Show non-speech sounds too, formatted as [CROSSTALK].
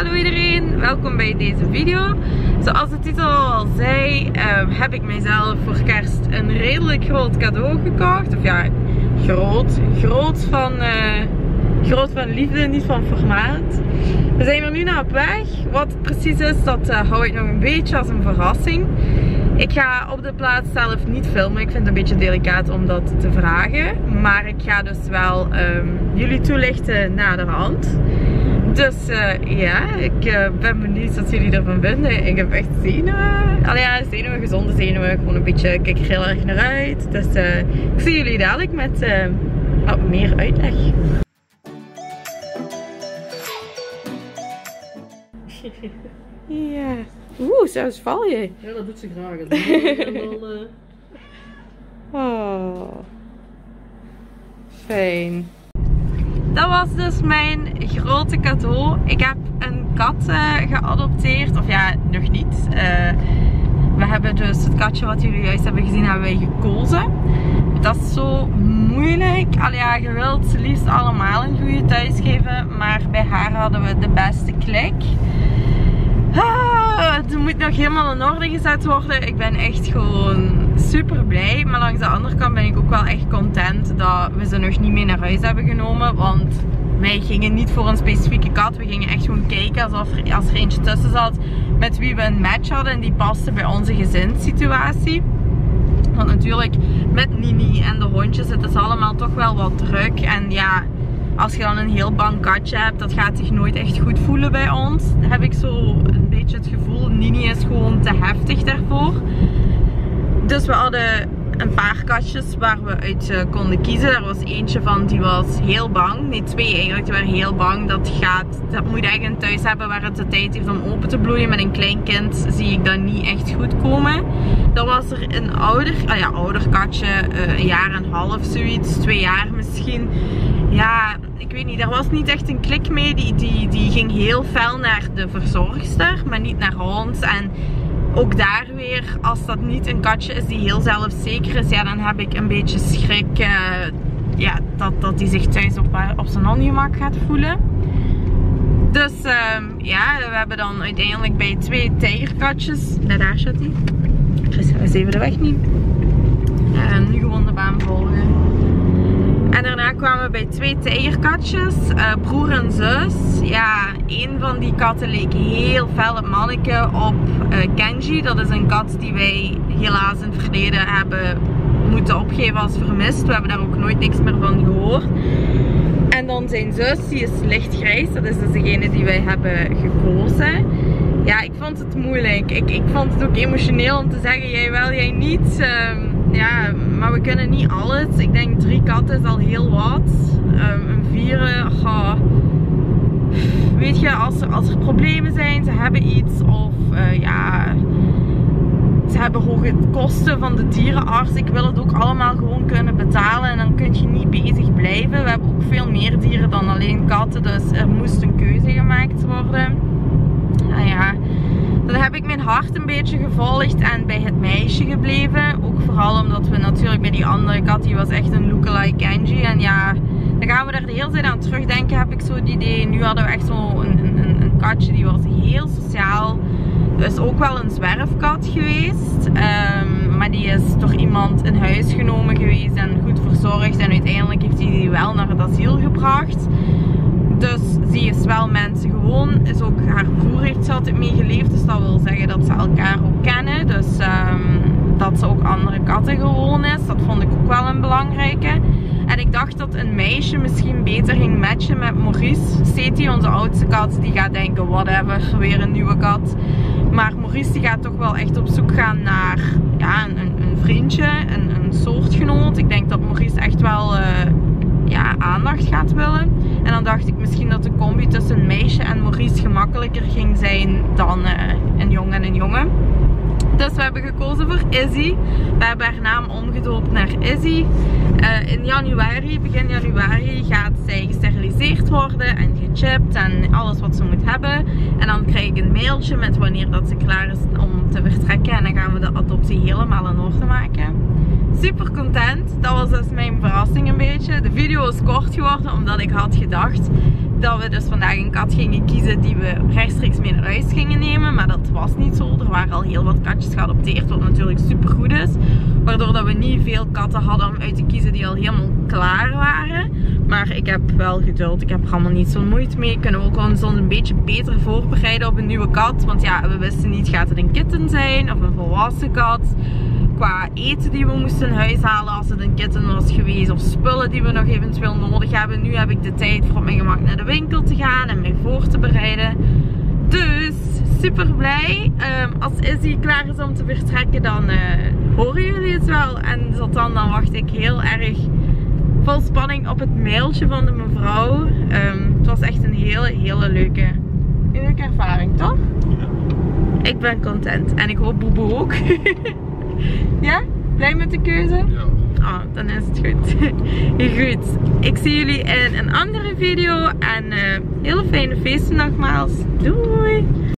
Hallo iedereen, welkom bij deze video. Zoals de titel al zei, ehm, heb ik mijzelf voor kerst een redelijk groot cadeau gekocht. Of ja, groot. Groot van, uh, groot van liefde, niet van formaat. We zijn er nu naar op weg. Wat het precies is, dat uh, hou ik nog een beetje als een verrassing. Ik ga op de plaats zelf niet filmen. Ik vind het een beetje delicaat om dat te vragen. Maar ik ga dus wel um, jullie toelichten naar de hand. Dus uh, ja, ik uh, ben benieuwd wat jullie ervan vinden. Ik heb echt zenuwen. Allee ja, zenuwen, gezonde zenuwen. Gewoon een beetje, kijk er heel erg naar uit. Dus uh, ik zie jullie dadelijk met wat meer uitleg. ja. Oeh, zelfs val je. Ja, dat doet ze graag. Dat wel, oh. Fijn. Dat was dus mijn grote cadeau. Ik heb een kat uh, geadopteerd. Of ja, nog niet. Uh, we hebben dus het katje wat jullie juist hebben gezien, hebben wij gekozen. Dat is zo moeilijk. Allee, ja, je wilt liefst allemaal een goede thuis geven. Maar bij haar hadden we de beste klik. Ah, het moet nog helemaal in orde gezet worden. Ik ben echt gewoon super blij. Maar langs de andere kant ben ik ook wel echt content dat we ze nog niet mee naar huis hebben genomen. Want wij gingen niet voor een specifieke kat. We gingen echt gewoon kijken alsof er, als er eentje tussen zat met wie we een match hadden. En die paste bij onze gezinssituatie. Want natuurlijk met Nini en de hondjes het is allemaal toch wel wat druk. En ja, als je dan een heel bang katje hebt, dat gaat zich nooit echt goed voelen bij ons. Heb ik zo een beetje het gevoel. Nini is gewoon te heftig daarvoor. Dus we hadden een paar katjes waar we uit uh, konden kiezen. Er was eentje van die was heel bang. Nee, twee eigenlijk. Die waren heel bang. Dat gaat, dat moet je eigenlijk een thuis hebben waar het de tijd heeft om open te bloeien. Met een klein kind zie ik dat niet echt goed komen. Dan was er een ouder, ah ja, ouder katje, uh, een jaar en een half zoiets. Twee jaar misschien. Ja, ik weet niet, er was niet echt een klik mee. Die, die, die ging heel fel naar de verzorgster, maar niet naar ons. En ook daar weer, als dat niet een katje is die heel zelfzeker is, ja, dan heb ik een beetje schrik uh, ja, dat, dat die zich thuis op, op zijn ongemak gaat voelen. Dus uh, ja, we hebben dan uiteindelijk bij twee tijgerkatjes, daar zit hij. Chris, we even de weg niet. Uh, nu gewoon de baan volgen. Kwamen we bij twee tijgerkatjes, uh, broer en zus. Ja, een van die katten leek heel fel manneke op uh, Kenji. Dat is een kat die wij helaas in het verleden hebben moeten opgeven als vermist. We hebben daar ook nooit niks meer van gehoord. En dan zijn zus, die is lichtgrijs. Dat is dus degene die wij hebben gekozen. Ja, ik vond het moeilijk. Ik, ik vond het ook emotioneel om te zeggen, jij wel, jij niet. Uh, ja, maar we kunnen niet alles. Ik denk drie katten is al heel wat. Um, een vierde, ga. weet je, als er, als er problemen zijn, ze hebben iets of uh, ja, ze hebben hoge kosten van de dierenarts. Ik wil het ook allemaal gewoon kunnen betalen en dan kun je niet bezig blijven. We hebben ook veel meer dieren dan alleen katten, dus er moest een keuze gemaakt worden. Nou ja, dan heb ik mijn hart een beetje gevolgd en bij het meisje gebleven. Ook vooral omdat die andere kat, die was echt een lookalike Kenji. En ja, dan gaan we er de hele tijd aan terugdenken, heb ik zo het idee. Nu hadden we echt zo een, een, een katje die was heel sociaal. Is ook wel een zwerfkat geweest. Um, maar die is door iemand in huis genomen geweest en goed verzorgd. En uiteindelijk heeft hij die wel naar het asiel gebracht. Dus ze is wel mensen gewoon. Is ook haar broer heeft ze altijd meegeleefd. Dus dat wil zeggen dat ze elkaar ook kennen. Dus um, dat ze ook andere katten gewoon is. Dat vond ik ook wel een belangrijke. En ik dacht dat een meisje misschien beter ging matchen met Maurice. Seti, onze oudste kat, die gaat denken, whatever, weer een nieuwe kat. Maar Maurice die gaat toch wel echt op zoek gaan naar ja, een, een vriendje, een, een soortgenoot. Ik denk dat Maurice echt wel... Uh, ja, aandacht gaat willen. En dan dacht ik misschien dat de combi tussen een meisje en Maurice gemakkelijker ging zijn dan uh, een jongen en een jongen. Dus we hebben gekozen voor Izzy. We hebben haar naam omgedoopt naar Izzy. Uh, in januari, begin januari, gaat zij gesteriliseerd worden en gechipt en alles wat ze moet hebben. En dan krijg ik een mailtje met wanneer dat ze klaar is om te vertrekken. En dan gaan we de adoptie helemaal in orde maken super content. Dat was dus mijn verrassing een beetje. De video is kort geworden omdat ik had gedacht dat we dus vandaag een kat gingen kiezen die we rechtstreeks mee naar huis gingen nemen. Maar dat was niet zo. Er waren al heel wat katjes geadopteerd, wat natuurlijk super goed is. Waardoor dat we niet veel katten hadden om uit te kiezen die al helemaal klaar waren. Maar ik heb wel geduld. Ik heb er allemaal niet zo'n moeite mee. Kunnen we ook ons een beetje beter voorbereiden op een nieuwe kat. Want ja, we wisten niet, gaat het een kitten zijn of een volwassen kat? Qua eten die we moesten huishalen als het een kitten was geweest. Of spullen die we nog eventueel nodig hebben. Nu heb ik de tijd voor op mijn gemak naar de winkel te gaan en mij voor te bereiden. Dus super blij. Um, als Izzy klaar is om te vertrekken dan uh, horen jullie het wel. En tot dan, dan wacht ik heel erg vol spanning op het mailtje van de mevrouw. Um, het was echt een hele, hele leuke, leuke ervaring, toch? Ja. Ik ben content. En ik hoop Boeboe ook. [LAUGHS] Ja? Blij met de keuze? Ja. Oh, dan is het goed. [LAUGHS] goed. Ik zie jullie in een andere video. En uh, hele fijne feesten nogmaals. Doei!